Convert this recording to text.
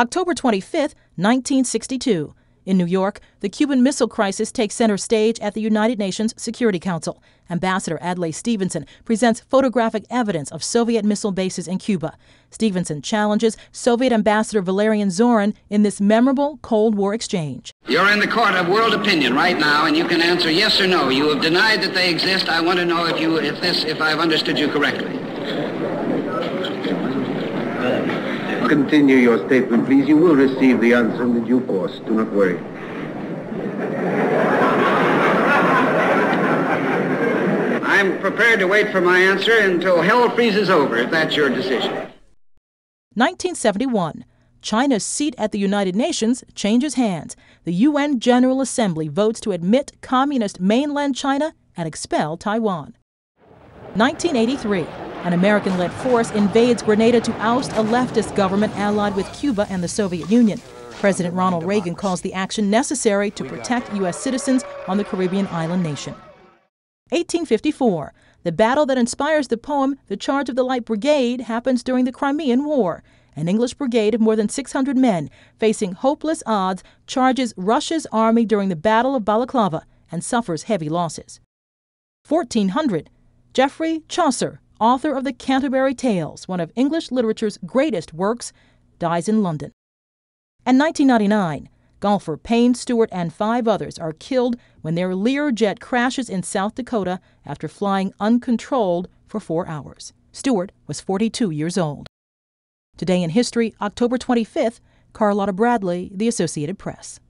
October 25, 1962. In New York, the Cuban Missile Crisis takes center stage at the United Nations Security Council. Ambassador Adlai Stevenson presents photographic evidence of Soviet missile bases in Cuba. Stevenson challenges Soviet Ambassador Valerian Zorin in this memorable Cold War exchange. You're in the court of world opinion right now, and you can answer yes or no. You have denied that they exist. I want to know if you, if this, if I've understood you correctly. Continue your statement, please. You will receive the answer in the due course. Do not worry. I'm prepared to wait for my answer until hell freezes over, if that's your decision. 1971. China's seat at the United Nations changes hands. The UN General Assembly votes to admit communist mainland China and expel Taiwan. 1983. An American led force invades Grenada to oust a leftist government allied with Cuba and the Soviet Union. President Ronald Reagan calls the action necessary to protect U.S. citizens on the Caribbean island nation. 1854. The battle that inspires the poem The Charge of the Light Brigade happens during the Crimean War. An English brigade of more than 600 men, facing hopeless odds, charges Russia's army during the Battle of Balaclava and suffers heavy losses. 1400. Geoffrey Chaucer author of the Canterbury Tales, one of English literature's greatest works, dies in London. In 1999, golfer Payne Stewart and five others are killed when their Learjet crashes in South Dakota after flying uncontrolled for four hours. Stewart was 42 years old. Today in History, October 25th, Carlotta Bradley, The Associated Press.